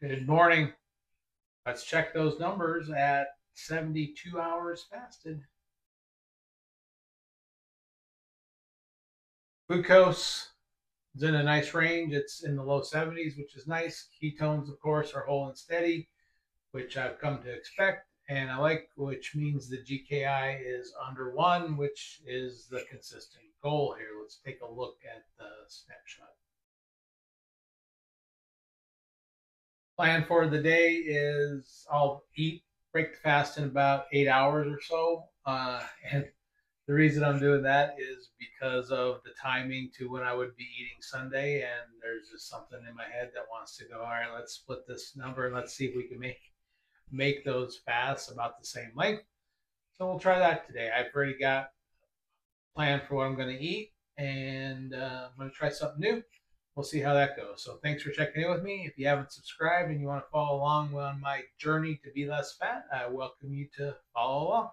Good morning. Let's check those numbers at 72 hours fasted. Glucose is in a nice range. It's in the low 70s, which is nice. Ketones, of course, are holding steady, which I've come to expect. And I like, which means the GKI is under one, which is the consistent goal here. Let's take a look at the snapshot. Plan for the day is I'll eat, break the fast in about eight hours or so. Uh, and the reason I'm doing that is because of the timing to when I would be eating Sunday. And there's just something in my head that wants to go, all right, let's split this number and let's see if we can make make those fasts about the same length. So we'll try that today. I've already got plan for what I'm going to eat, and uh, I'm going to try something new. We'll see how that goes. So thanks for checking in with me. If you haven't subscribed and you want to follow along on my journey to be less fat, I welcome you to follow along.